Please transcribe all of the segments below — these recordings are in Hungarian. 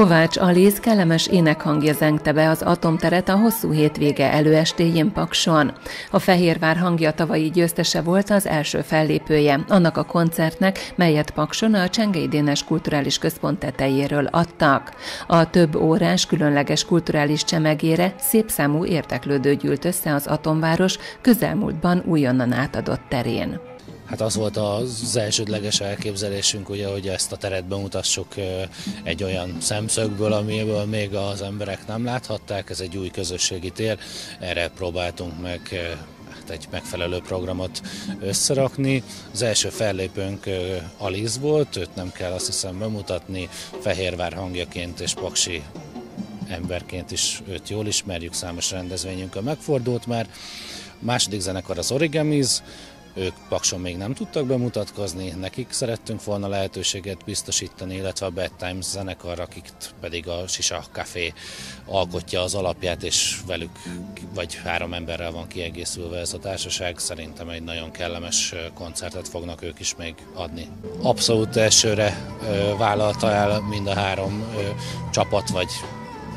Kovács Aliz kellemes énekhangja zengte be az atomteret a hosszú hétvége előestéjén Pakson. A Fehérvár hangja tavalyi győztese volt az első fellépője annak a koncertnek, melyet Pakson a Csengei Dénes Kulturális Központ tetejéről adtak. A több órás különleges kulturális csemegére szép számú érteklődő gyűlt össze az atomváros közelmúltban újonnan átadott terén. Hát az volt az elsődleges elképzelésünk, ugye, hogy ezt a teret bemutassuk egy olyan szemszögből, amiből még az emberek nem láthatták. Ez egy új közösségi tér, erre próbáltunk meg hát egy megfelelő programot összerakni. Az első fellépőnk Aliz volt, őt nem kell azt hiszem bemutatni, Fehérvár hangjaként és Paksi emberként is őt jól ismerjük, számos rendezvényünkön megfordult már. A második zenekar az Origamiz, ők Pakson még nem tudtak bemutatkozni, nekik szerettünk volna lehetőséget biztosítani, illetve a Bad Times zenekar, akik pedig a Sisa Café alkotja az alapját, és velük vagy három emberrel van kiegészülve ez a társaság. Szerintem egy nagyon kellemes koncertet fognak ők is még adni. Abszolút elsőre vállalta el mind a három csapat vagy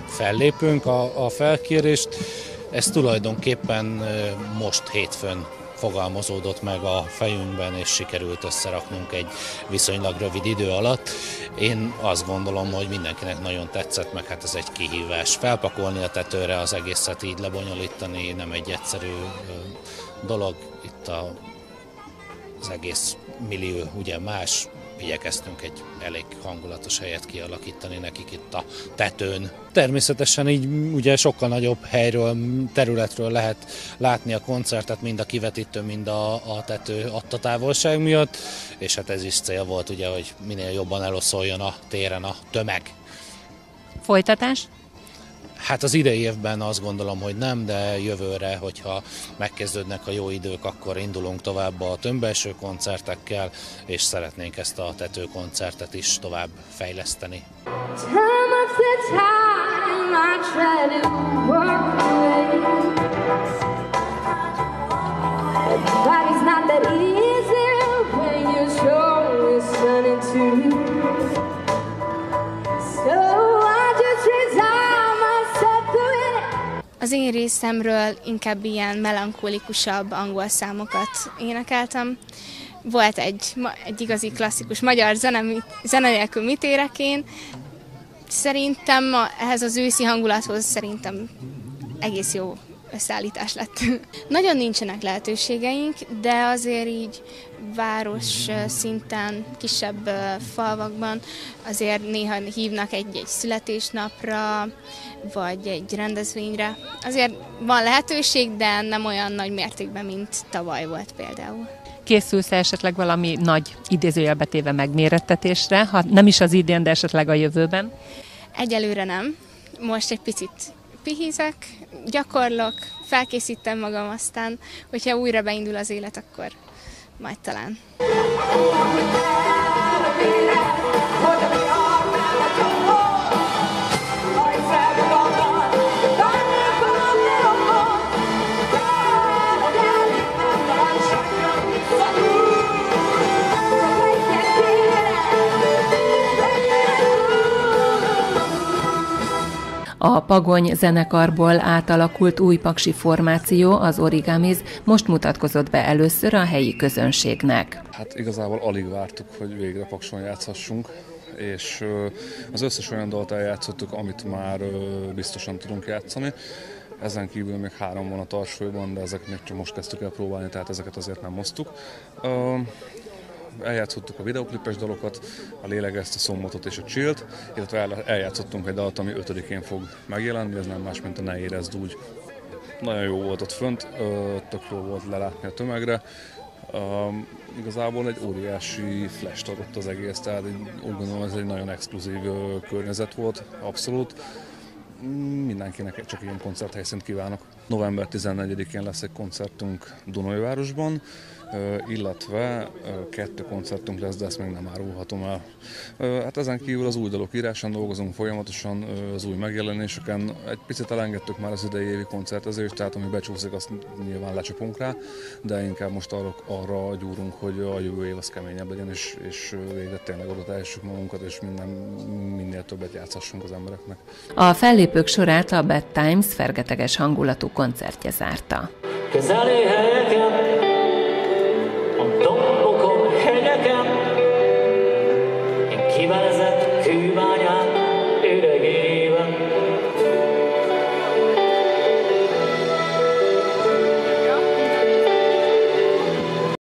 fellépünk a, a felkérést. Ez tulajdonképpen most hétfőn fogalmazódott meg a fejünkben, és sikerült összeraknunk egy viszonylag rövid idő alatt. Én azt gondolom, hogy mindenkinek nagyon tetszett, meg hát ez egy kihívás. Felpakolni a tetőre az egészet így lebonyolítani nem egy egyszerű dolog. Itt a, az egész millió ugye más, igyekeztünk egy elég hangulatos helyet kialakítani nekik itt a tetőn. Természetesen így ugye sokkal nagyobb helyről, területről lehet látni a koncertet, mind a kivetítő, mind a, a tető adta távolság miatt, és hát ez is cél volt ugye, hogy minél jobban eloszoljon a téren a tömeg. Folytatás? Hát az idei évben azt gondolom, hogy nem, de jövőre, hogyha megkezdődnek a jó idők, akkor indulunk tovább a tömbelső koncertekkel, és szeretnénk ezt a tetőkoncertet is tovább fejleszteni. But Az én részemről inkább ilyen melankolikusabb angol számokat énekeltem. Volt egy, egy igazi klasszikus magyar zene, zene mit érek én. Szerintem ehhez az őszi hangulathoz szerintem egész jó összeállítás lett. Nagyon nincsenek lehetőségeink, de azért így város szinten, kisebb falvakban azért néha hívnak egy-egy születésnapra, vagy egy rendezvényre. Azért van lehetőség, de nem olyan nagy mértékben, mint tavaly volt például. Készülsz -e esetleg valami nagy idézőjelbetéve megmérettetésre, ha nem is az idén, de esetleg a jövőben? Egyelőre nem. Most egy picit pihizek, gyakorlok, felkészítem magam, aztán, hogyha újra beindul az élet, akkor majd talán. A Pagony zenekarból átalakult új paksi formáció, az Origamiz most mutatkozott be először a helyi közönségnek. Hát igazából alig vártuk, hogy végre Pakson játszhassunk és az összes olyan dalt eljátszottuk, amit már biztosan tudunk játszani. Ezen kívül még három van a tarsolyban, de ezek még csak most kezdtük el próbálni, tehát ezeket azért nem moztuk eljátszottuk a videoklipes dalokat, a Lélegezt, a Szombatot és a Csillt, illetve eljátszottunk egy dalt, ami ötödikén fog megjelenni, ez nem más, mint a Ne érezd úgy. Nagyon jó volt ott fönt, tök jó volt lelátni a tömegre, Um, igazából egy óriási flash adott az egész, tehát úgy gondolom ez egy nagyon exkluzív környezet volt, abszolút. Mindenkinek csak ilyen koncerthelyszínt kívánok. November 14-én lesz egy koncertünk Dunajvárosban, illetve kettő koncertünk lesz, de ezt még nem árulhatom el. Hát ezen kívül az új dalok írásán dolgozunk folyamatosan, az új megjelenéseken. Egy picit elengedtük már az idei évi koncertezést, tehát ami becsúszik, azt nyilván lecsapunk rá, de inkább most arra, arra gyúrunk, hogy a jövő év az keményebb legyen, és, és végre tényleg oda magunkat, és minden, minél többet játszhassunk az embereknek. A fellépők sorát a Bad Times fergeteges hangulatú koncertje zárta. Helyeken